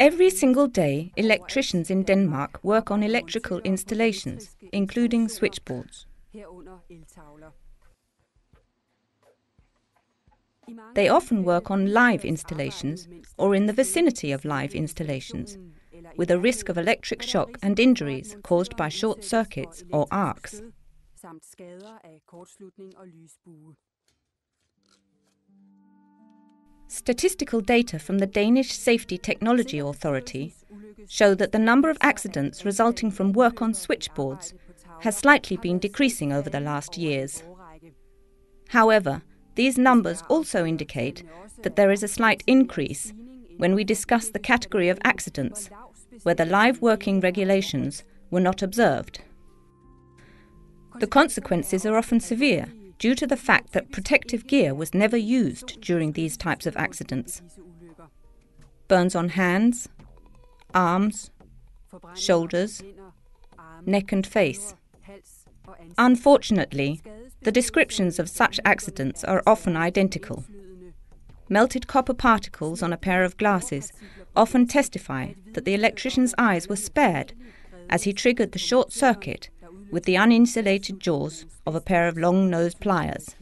Every single day, electricians in Denmark work on electrical installations, including switchboards. They often work on live installations or in the vicinity of live installations, with a risk of electric shock and injuries caused by short circuits or arcs. Statistical data from the Danish Safety Technology Authority show that the number of accidents resulting from work on switchboards has slightly been decreasing over the last years. However, these numbers also indicate that there is a slight increase when we discuss the category of accidents where the live working regulations were not observed. The consequences are often severe due to the fact that protective gear was never used during these types of accidents. Burns on hands, arms, shoulders, neck and face. Unfortunately, the descriptions of such accidents are often identical. Melted copper particles on a pair of glasses often testify that the electrician's eyes were spared as he triggered the short circuit with the uninsulated jaws of a pair of long nosed pliers.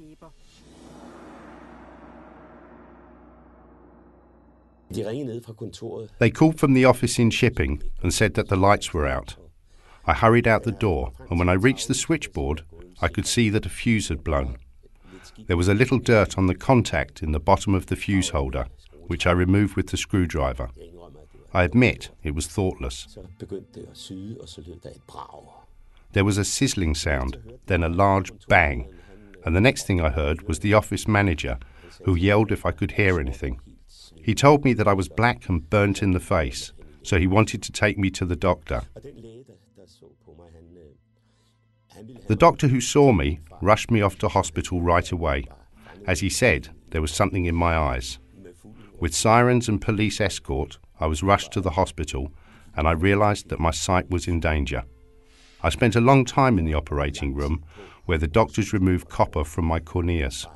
They called from the office in shipping and said that the lights were out. I hurried out the door, and when I reached the switchboard, I could see that a fuse had blown. There was a little dirt on the contact in the bottom of the fuse holder, which I removed with the screwdriver. I admit it was thoughtless. There was a sizzling sound, then a large bang, and the next thing I heard was the office manager, who yelled if I could hear anything. He told me that I was black and burnt in the face, so he wanted to take me to the doctor. The doctor who saw me rushed me off to hospital right away. As he said, there was something in my eyes. With sirens and police escort, I was rushed to the hospital and I realized that my sight was in danger. I spent a long time in the operating room where the doctors removed copper from my corneas.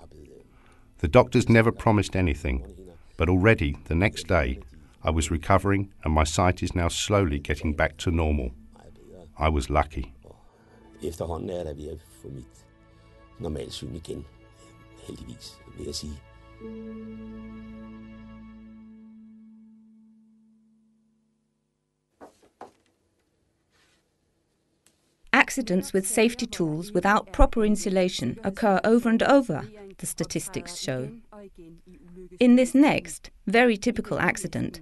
The doctors never promised anything, but already the next day I was recovering and my sight is now slowly getting back to normal. I was lucky. efterhånden er normalsyn igen. Heldigvis, vil jeg sige. Accidents with safety tools without proper insulation occur over and over, the statistics show. In this next, very typical accident,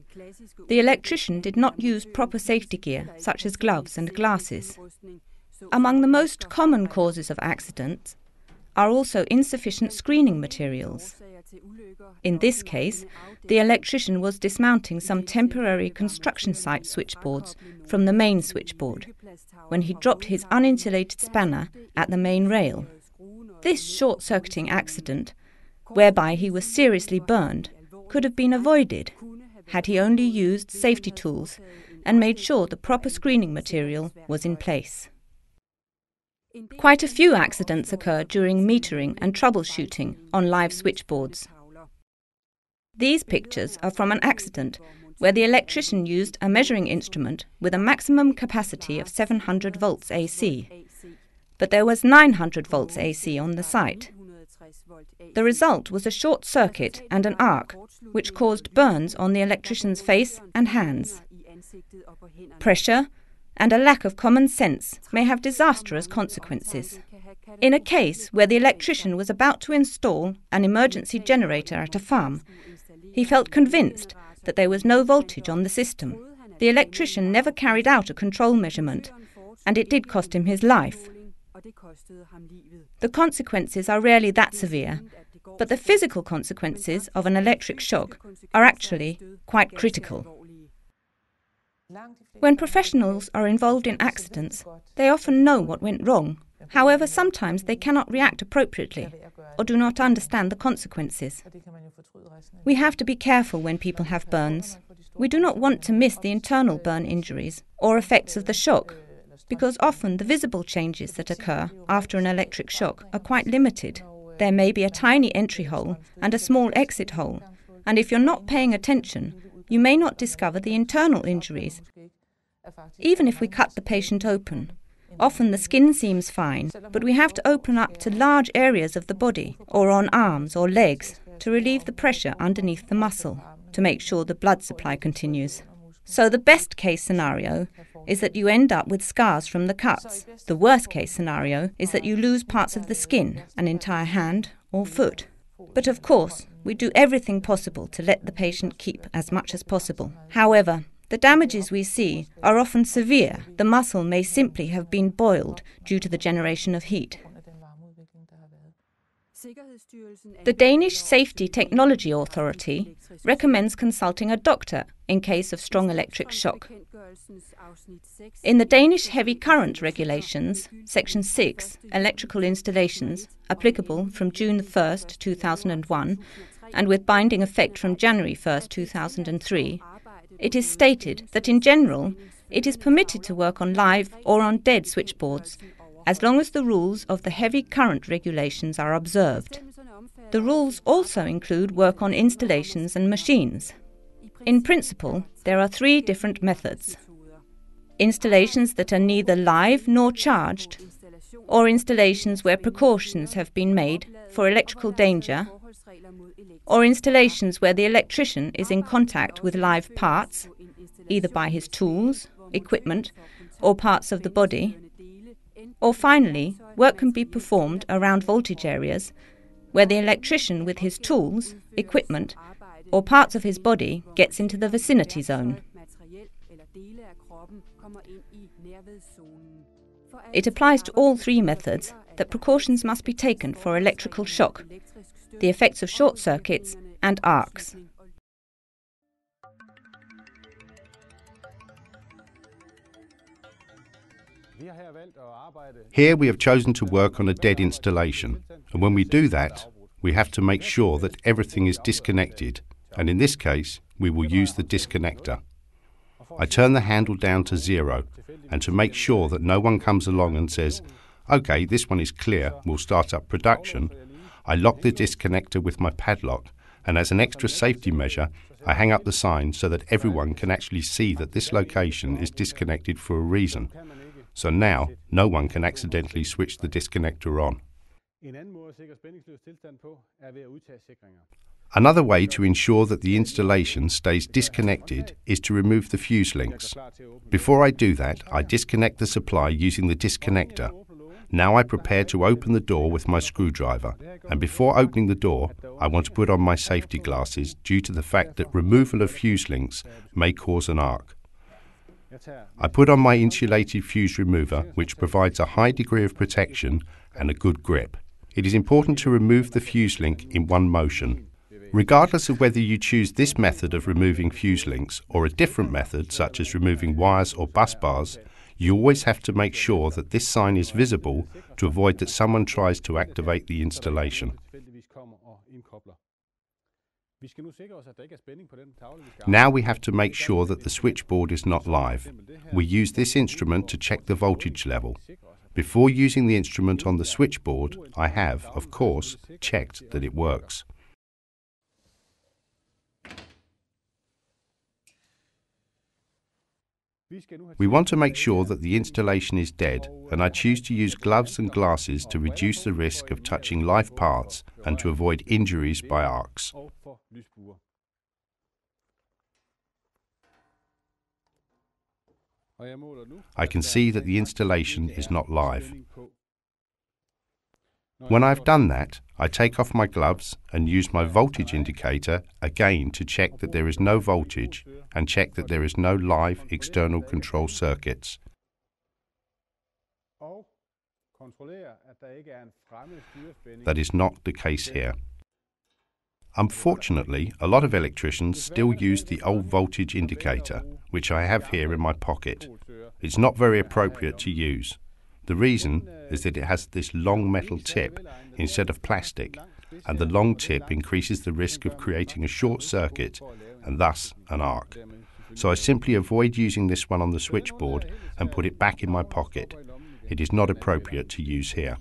the electrician did not use proper safety gear, such as gloves and glasses. Among the most common causes of accidents are also insufficient screening materials. In this case, the electrician was dismounting some temporary construction site switchboards from the main switchboard when he dropped his uninsulated spanner at the main rail. This short circuiting accident, whereby he was seriously burned, could have been avoided had he only used safety tools and made sure the proper screening material was in place. Quite a few accidents occur during metering and troubleshooting on live switchboards. These pictures are from an accident where the electrician used a measuring instrument with a maximum capacity of 700 volts AC, but there was 900 volts AC on the site. The result was a short circuit and an arc, which caused burns on the electrician's face and hands. Pressure, and a lack of common sense may have disastrous consequences. In a case where the electrician was about to install an emergency generator at a farm, he felt convinced that there was no voltage on the system. The electrician never carried out a control measurement, and it did cost him his life. The consequences are rarely that severe, but the physical consequences of an electric shock are actually quite critical. When professionals are involved in accidents, they often know what went wrong. However, sometimes they cannot react appropriately or do not understand the consequences. We have to be careful when people have burns. We do not want to miss the internal burn injuries or effects of the shock, because often the visible changes that occur after an electric shock are quite limited. There may be a tiny entry hole and a small exit hole, and if you're not paying attention, you may not discover the internal injuries. Even if we cut the patient open, often the skin seems fine, but we have to open up to large areas of the body, or on arms or legs, to relieve the pressure underneath the muscle, to make sure the blood supply continues. So, the best case scenario is that you end up with scars from the cuts. The worst case scenario is that you lose parts of the skin, an entire hand or foot. But of course, we do everything possible to let the patient keep as much as possible. However, the damages we see are often severe. The muscle may simply have been boiled due to the generation of heat. The Danish Safety Technology Authority recommends consulting a doctor in case of strong electric shock. In the Danish Heavy Current Regulations, Section 6, Electrical Installations, applicable from June 1, 2001, and with binding effect from January 1, 2003, it is stated that in general it is permitted to work on live or on dead switchboards as long as the rules of the heavy current regulations are observed. The rules also include work on installations and machines. In principle, there are three different methods installations that are neither live nor charged, or installations where precautions have been made for electrical danger, or installations where the electrician is in contact with live parts, either by his tools, equipment, or parts of the body, or finally, work can be performed around voltage areas where the electrician with his tools, equipment, or parts of his body gets into the vicinity zone. It applies to all three methods that precautions must be taken for electrical shock, the effects of short circuits, and arcs. Here we have chosen to work on a dead installation, and when we do that, we have to make sure that everything is disconnected, and in this case, we will use the disconnector. I turn the handle down to zero, and to make sure that no one comes along and says, OK, this one is clear, we'll start up production, I lock the disconnector with my padlock, and as an extra safety measure, I hang up the sign so that everyone can actually see that this location is disconnected for a reason. So now, no one can accidentally switch the disconnector on. Another way to ensure that the installation stays disconnected is to remove the fuse links. Before I do that, I disconnect the supply using the disconnector. Now I prepare to open the door with my screwdriver, and before opening the door, I want to put on my safety glasses due to the fact that removal of fuse links may cause an arc. I put on my insulated fuse remover, which provides a high degree of protection and a good grip. It is important to remove the fuse link in one motion. Regardless of whether you choose this method of removing fuse links or a different method, such as removing wires or bus bars, you always have to make sure that this sign is visible to avoid that someone tries to activate the installation. Now we have to make sure that the switchboard is not live. We use this instrument to check the voltage level. Before using the instrument on the switchboard, I have, of course, checked that it works. We want to make sure that the installation is dead, and I choose to use gloves and glasses to reduce the risk of touching live parts and to avoid injuries by arcs. I can see that the installation is not live. When I've done that, I take off my gloves and use my voltage indicator again to check that there is no voltage and check that there is no live external control circuits. That is not the case here. Unfortunately, a lot of electricians still use the old voltage indicator, which I have here in my pocket. It's not very appropriate to use. The reason is that it has this long metal tip instead of plastic, and the long tip increases the risk of creating a short circuit and thus an arc. So I simply avoid using this one on the switchboard and put it back in my pocket. It is not appropriate to use here.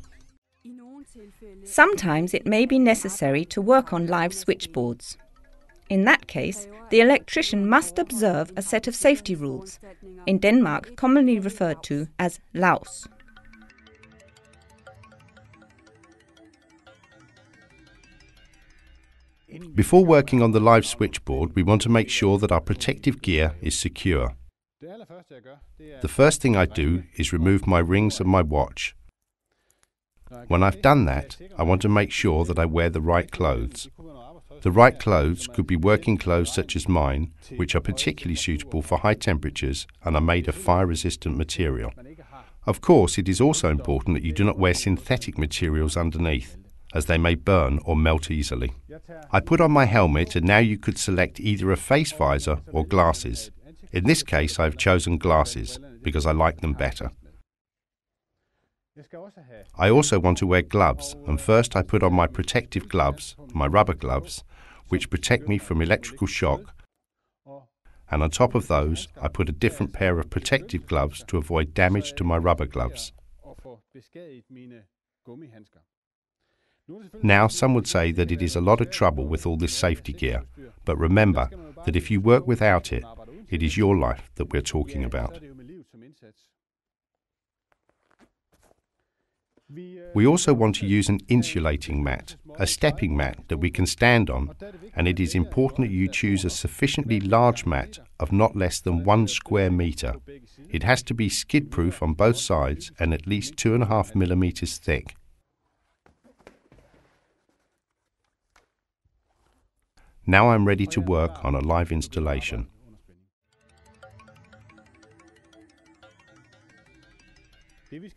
Sometimes it may be necessary to work on live switchboards. In that case, the electrician must observe a set of safety rules, in Denmark commonly referred to as L-AUS. Before working on the live switchboard, we want to make sure that our protective gear is secure. The first thing I do is remove my rings and my watch. When I've done that, I want to make sure that I wear the right clothes. The right clothes could be working clothes such as mine, which are particularly suitable for high temperatures and are made of fire resistant material. Of course, it is also important that you do not wear synthetic materials underneath, as they may burn or melt easily. I put on my helmet, and now you could select either a face visor or glasses. In this case, I have chosen glasses because I like them better. I also want to wear gloves, and first I put on my protective gloves, my rubber gloves, which protect me from electrical shock. And on top of those, I put a different pair of protective gloves to avoid damage to my rubber gloves. Now, some would say that it is a lot of trouble with all this safety gear, but remember that if you work without it, it is your life that we're talking about. We also want to use an insulating mat, a stepping mat that we can stand on, and it is important that you choose a sufficiently large mat of not less than one square meter. It has to be skid proof on both sides and at least two and a half millimeters thick. Now I'm ready to work on a live installation.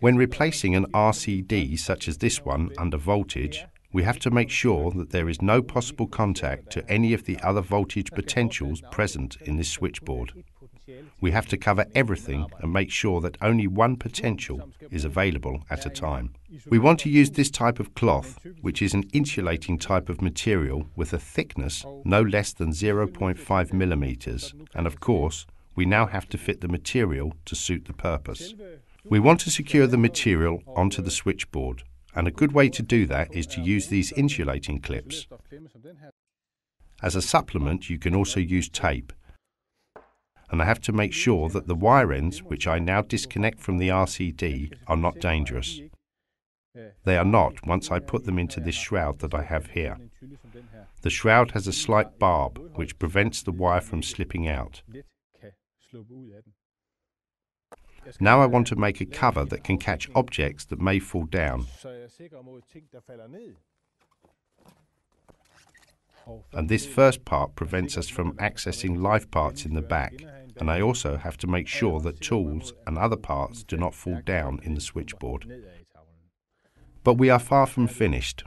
When replacing an RCD such as this one under voltage, we have to make sure that there is no possible contact to any of the other voltage potentials present in this switchboard. We have to cover everything and make sure that only one potential is available at a time. We want to use this type of cloth, which is an insulating type of material with a thickness no less than 0.5 millimeters, and of course, we now have to fit the material to suit the purpose. We want to secure the material onto the switchboard, and a good way to do that is to use these insulating clips. As a supplement, you can also use tape. And I have to make sure that the wire ends, which I now disconnect from the RCD, are not dangerous. They are not once I put them into this shroud that I have here. The shroud has a slight barb which prevents the wire from slipping out. Now I want to make a cover that can catch objects that may fall down. And this first part prevents us from accessing live parts in the back, and I also have to make sure that tools and other parts do not fall down in the switchboard. But we are far from finished.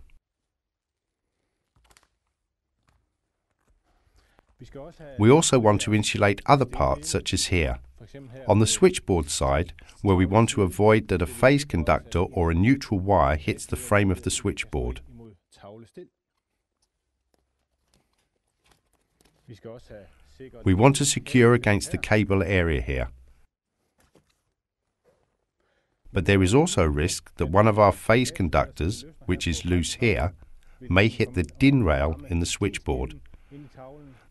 We also want to insulate other parts such as here. On the switchboard side, where we want to avoid that a phase conductor or a neutral wire hits the frame of the switchboard. We want to secure against the cable area here. But there is also a risk that one of our phase conductors, which is loose here, may hit the DIN rail in the switchboard.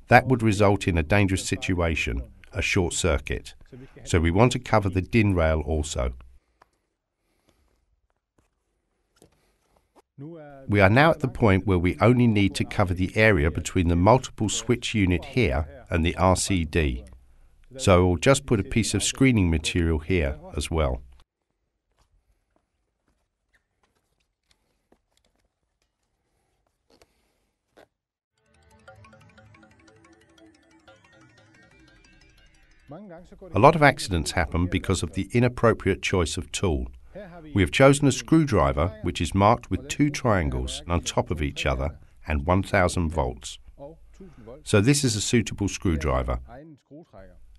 That would result in a dangerous situation, a short circuit. So we want to cover the DIN rail also. We are now at the point where we only need to cover the area between the multiple switch unit here and the RCD. So we'll just put a piece of screening material here as well. A lot of accidents happen because of the inappropriate choice of tool. We have chosen a screwdriver which is marked with two triangles on top of each other and 1000 volts. So this is a suitable screwdriver.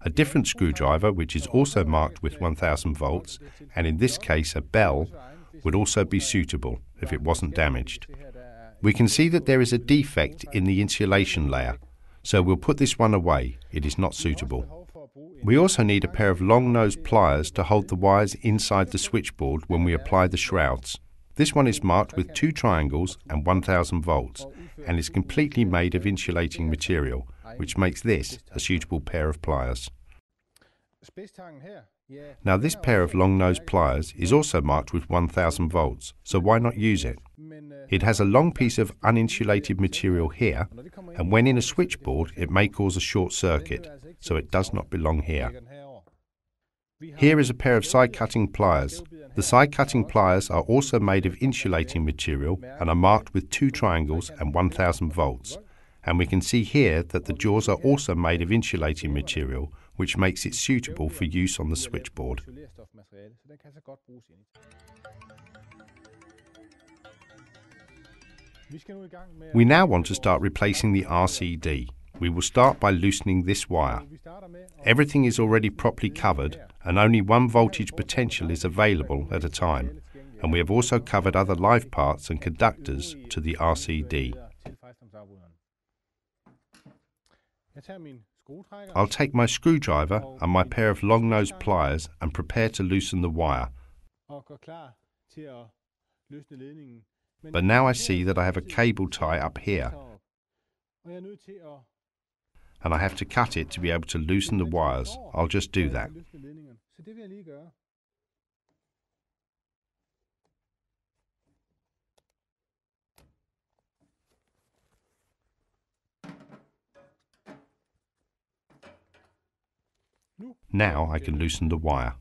A different screwdriver which is also marked with 1000 volts and in this case a bell would also be suitable if it wasn't damaged. We can see that there is a defect in the insulation layer, so we'll put this one away, it is not suitable. We also need a pair of long-nosed pliers to hold the wires inside the switchboard when we apply the shrouds. This one is marked with two triangles and 1000 volts, and is completely made of insulating material, which makes this a suitable pair of pliers. Now this pair of long-nose pliers is also marked with 1000 volts, so why not use it? It has a long piece of uninsulated material here, and when in a switchboard it may cause a short circuit, so it does not belong here. Here is a pair of side-cutting pliers. The side-cutting pliers are also made of insulating material and are marked with two triangles and 1000 volts. And we can see here that the jaws are also made of insulating material, which makes it suitable for use on the switchboard. We now want to start replacing the RCD. We will start by loosening this wire. Everything is already properly covered and only one voltage potential is available at a time. And we have also covered other live parts and conductors to the RCD. I'll take my screwdriver and my pair of long-nose pliers and prepare to loosen the wire. But now I see that I have a cable tie up here and I have to cut it to be able to loosen the wires. I'll just do that. Now I can loosen the wire.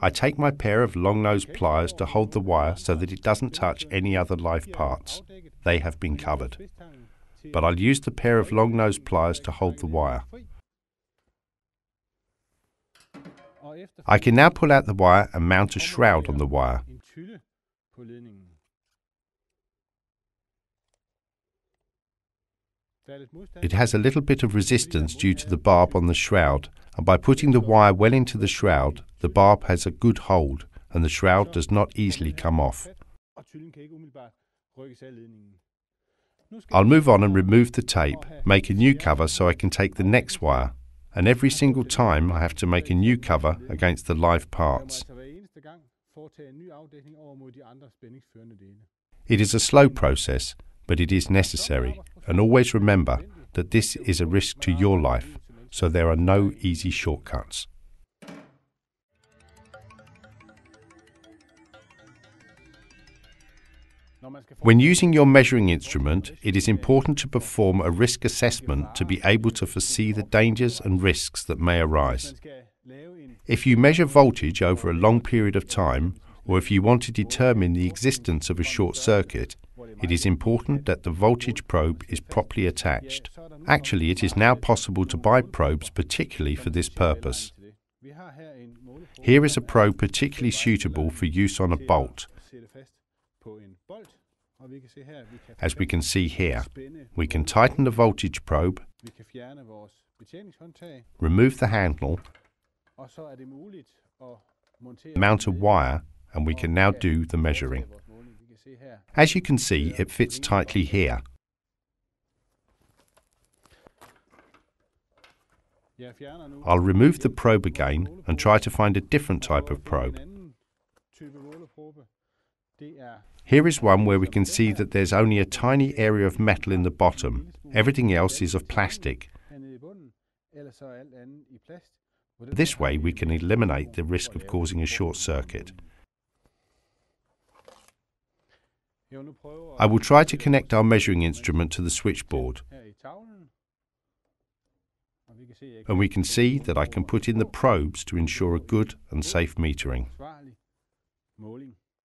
I take my pair of long-nose pliers to hold the wire so that it doesn't touch any other live parts. They have been covered. But I'll use the pair of long-nose pliers to hold the wire. I can now pull out the wire and mount a shroud on the wire. It has a little bit of resistance due to the barb on the shroud, and by putting the wire well into the shroud, the barb has a good hold and the shroud does not easily come off. I'll move on and remove the tape, make a new cover so I can take the next wire, and every single time I have to make a new cover against the live parts. It is a slow process, but it is necessary, and always remember that this is a risk to your life, so there are no easy shortcuts. When using your measuring instrument, it is important to perform a risk assessment to be able to foresee the dangers and risks that may arise. If you measure voltage over a long period of time, or if you want to determine the existence of a short circuit, it is important that the voltage probe is properly attached. Actually, it is now possible to buy probes particularly for this purpose. Here is a probe particularly suitable for use on a bolt. As we can see here, we can tighten the voltage probe, remove the handle, mount a wire, and we can now do the measuring. As you can see, it fits tightly here. I'll remove the probe again and try to find a different type of probe. Here is one where we can see that there's only a tiny area of metal in the bottom. Everything else is of plastic. This way we can eliminate the risk of causing a short circuit. I will try to connect our measuring instrument to the switchboard. And we can see that I can put in the probes to ensure a good and safe metering.